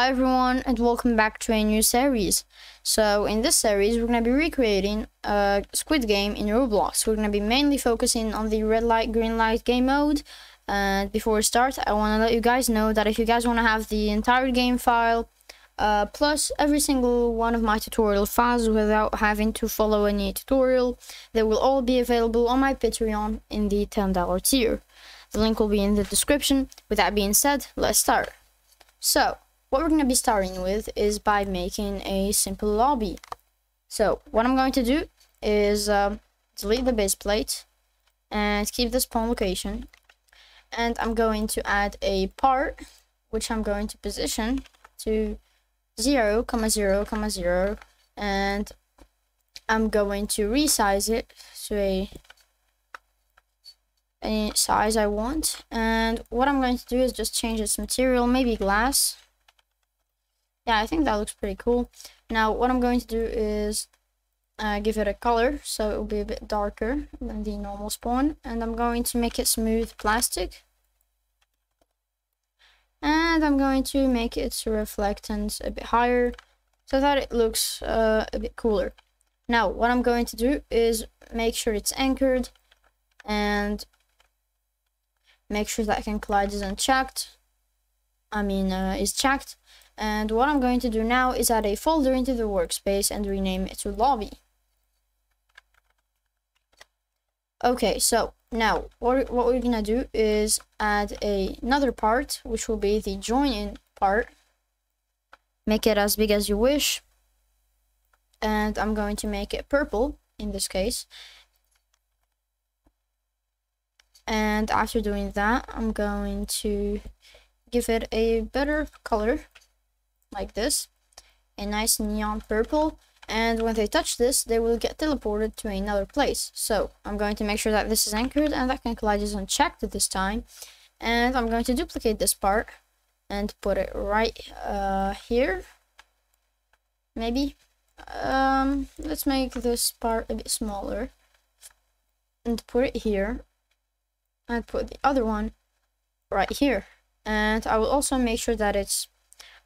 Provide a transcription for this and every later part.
Hi everyone and welcome back to a new series. So in this series we're going to be recreating a Squid Game in Roblox. We're going to be mainly focusing on the red light green light game mode. And before we start I want to let you guys know that if you guys want to have the entire game file uh, plus every single one of my tutorial files without having to follow any tutorial, they will all be available on my Patreon in the $10 tier. The link will be in the description. With that being said, let's start. So, what we're going to be starting with is by making a simple lobby. So what I'm going to do is uh, delete the base plate and keep the spawn location. And I'm going to add a part, which I'm going to position to 0, comma 0, comma 0. And I'm going to resize it to a any size I want. And what I'm going to do is just change its material, maybe glass yeah, I think that looks pretty cool. Now, what I'm going to do is uh, give it a color, so it will be a bit darker than the normal spawn. And I'm going to make it smooth plastic. And I'm going to make its reflectance a bit higher, so that it looks uh, a bit cooler. Now, what I'm going to do is make sure it's anchored, and make sure that can collide is unchecked. I mean, uh, is checked and what I'm going to do now is add a folder into the workspace and rename it to lobby. Okay, so now what, what we're gonna do is add a, another part, which will be the join in part. Make it as big as you wish. And I'm going to make it purple in this case. And after doing that, I'm going to give it a better color like this, a nice neon purple, and when they touch this, they will get teleported to another place. So I'm going to make sure that this is anchored and that can collide is unchecked at this time. And I'm going to duplicate this part and put it right uh, here. Maybe. Um, let's make this part a bit smaller. And put it here. And put the other one right here. And I will also make sure that it's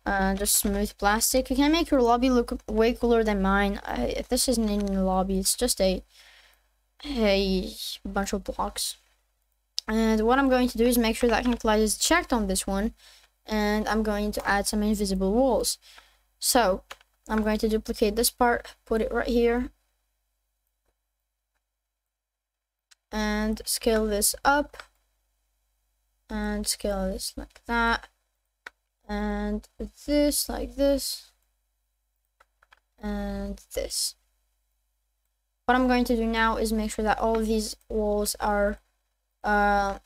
uh, just smooth plastic. You can make your lobby look way cooler than mine. I, this isn't even a lobby, it's just a, a bunch of blocks. And what I'm going to do is make sure that Collide is checked on this one. And I'm going to add some invisible walls. So, I'm going to duplicate this part, put it right here. And scale this up. And scale this like that and this like this. And this. What I'm going to do now is make sure that all these walls are uh,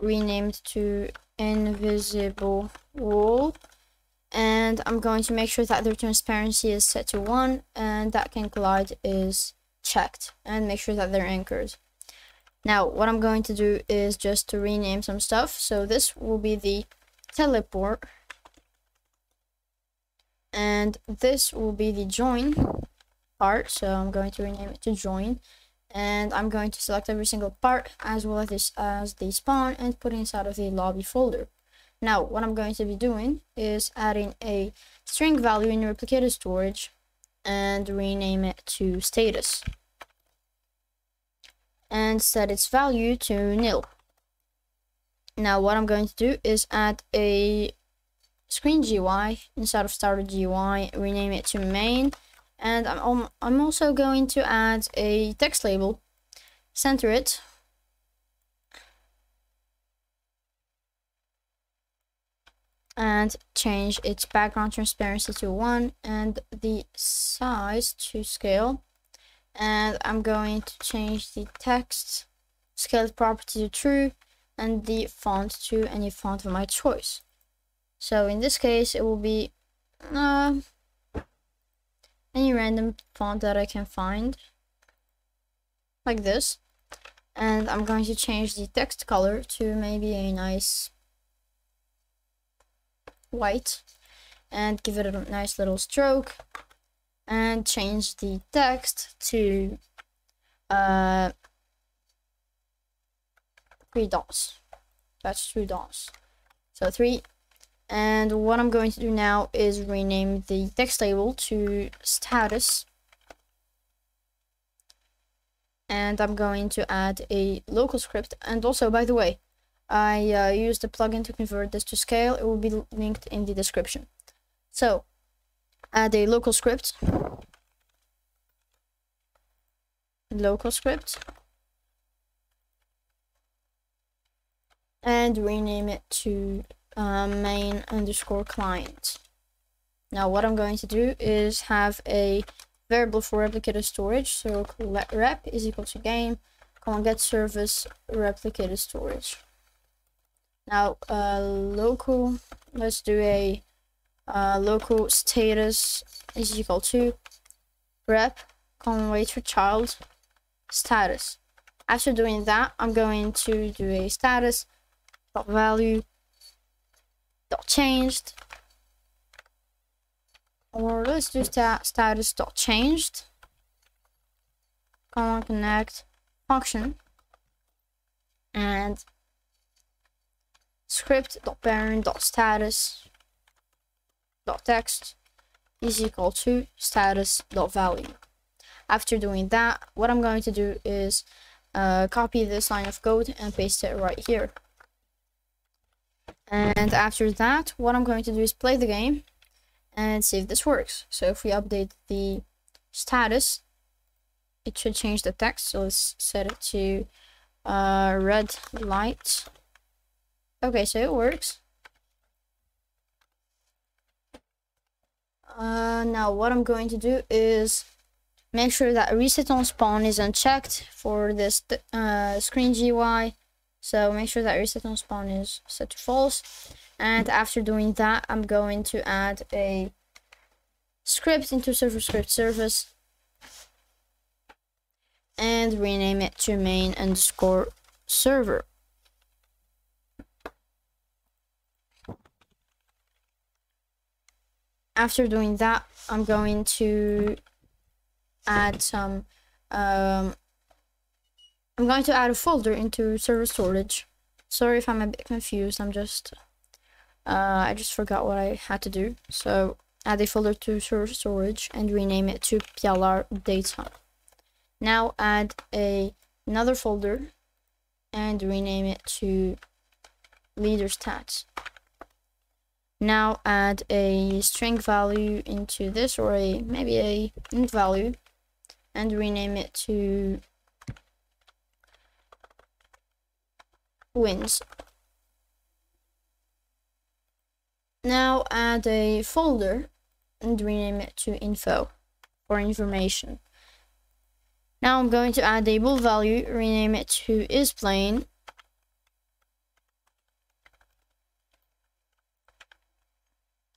renamed to invisible wall. And I'm going to make sure that their transparency is set to 1 and that can collide is checked and make sure that they're anchored. Now what I'm going to do is just to rename some stuff. So this will be the teleport. And this will be the join part. So i'm going to rename it to join. And i'm going to select every single part as well as this as the spawn and put it inside of the lobby folder. Now what i'm going to be doing is adding a string value in replicated storage and rename it to status and set its value to nil now what I'm going to do is add a screen GUI inside of starter GUI, rename it to main, and I'm, I'm also going to add a text label, center it, and change its background transparency to 1 and the size to scale. And I'm going to change the text scale property to true and the font to any font of my choice. So in this case, it will be uh, any random font that I can find, like this. And I'm going to change the text color to maybe a nice white and give it a nice little stroke and change the text to uh, three dots. That's three dots. So three. And what I'm going to do now is rename the text label to status. And I'm going to add a local script. And also, by the way, I uh, used a plugin to convert this to scale. It will be linked in the description. So, add a local script. Local script. And rename it to uh, main underscore client. Now what I'm going to do is have a variable for replicated storage. So let rep is equal to game, on get service replicated storage. Now uh, local, let's do a uh, local status is equal to rep, common wait for child status. After doing that, I'm going to do a status dot value. Dot changed. Or let's do stat status dot changed. On connect. Function. And script dot parent dot status dot text is equal to status dot value. After doing that what i'm going to do is uh, copy this line of code and paste it right here and after that, what I'm going to do is play the game and see if this works. So if we update the status, it should change the text. So let's set it to uh, red light. Okay, so it works. Uh, now what I'm going to do is make sure that reset on spawn is unchecked for this uh, screen GUI so make sure that reset on spawn is set to false. And after doing that, I'm going to add a script into server script service and rename it to main underscore server. After doing that, I'm going to add some um, I'm going to add a folder into server storage. Sorry if I'm a bit confused, I'm just, uh, I just forgot what I had to do. So add a folder to server storage and rename it to PLR data. Now add a another folder and rename it to leader stats. Now add a string value into this or a maybe a int value and rename it to wins. Now add a folder and rename it to info for information. Now I'm going to add a bool value, rename it to isPlaying.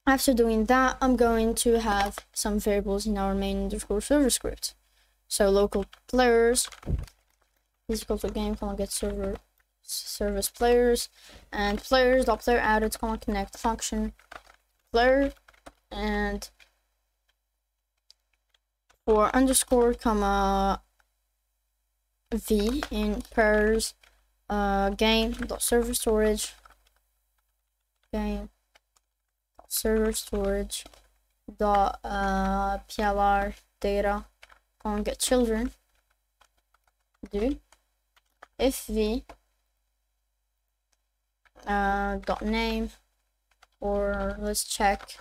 After doing that, I'm going to have some variables in our main underscore server script. So local players is equal to game get server service players and players dot player added comma connect function. Player and for underscore comma v in pairs uh, game dot server storage. Game dot server storage dot uh, plr data on get children. Do if v uh, dot name or let's check.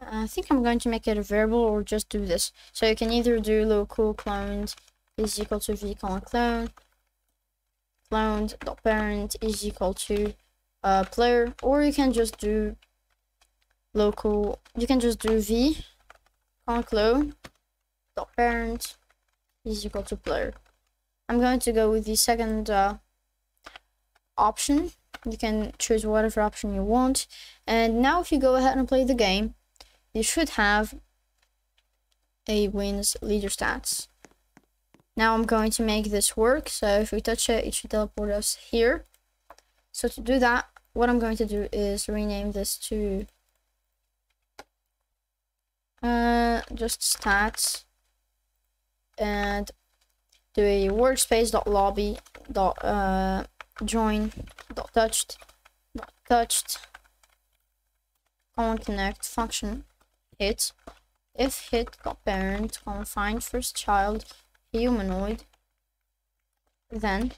I think I'm going to make it a variable or just do this. So you can either do local cloned is equal to v colon clone cloned dot parent is equal to uh, player or you can just do local you can just do v colon clone dot parent is equal to player. I'm going to go with the second uh, option you can choose whatever option you want. And now if you go ahead and play the game you should have a wins leader stats. Now I'm going to make this work. So if we touch it it should teleport us here. So to do that what I'm going to do is rename this to uh, just stats and do a workspace dot lobby dot uh, join dot touched dot touched on connect function hit. If hit parent, on find first child humanoid, then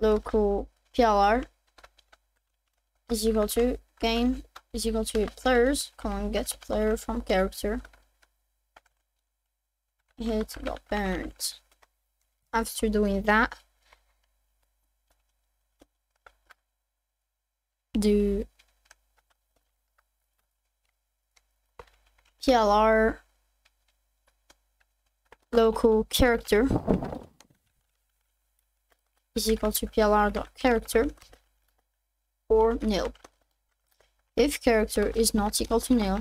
local plr is equal to game is equal to players, on get player from character, hit got parent. After doing that, do plr local character is equal to plr dot character or nil. If character is not equal to nil,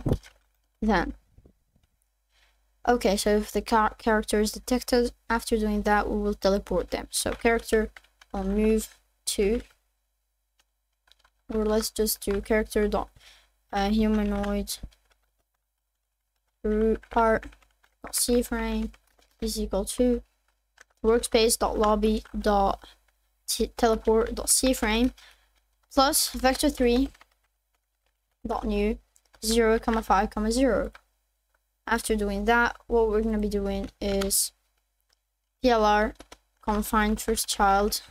then okay. So if the character is detected, after doing that, we will teleport them. So character will move to, or let's just do character dot uh, humanoid root part c frame is equal to workspace dot lobby dot teleport dot c frame plus vector 3 dot new 0 comma 5 comma 0 after doing that what we're going to be doing is plr confine first child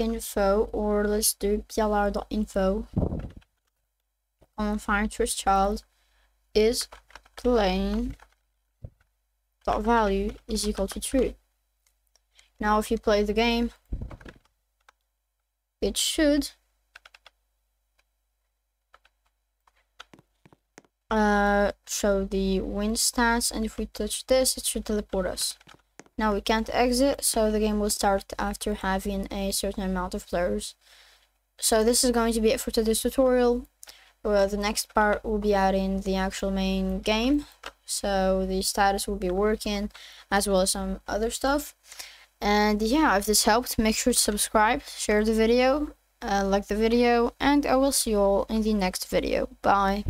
info or let's do plr dot info on first child is playing dot value is equal to true. Now if you play the game, it should uh, show the win stats and if we touch this it should teleport us. Now we can't exit so the game will start after having a certain amount of players. So this is going to be it for today's tutorial. Well, the next part will be adding the actual main game. So the status will be working as well as some other stuff. And yeah if this helped make sure to subscribe share the video uh, like the video and i will see you all in the next video. Bye